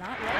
not ready.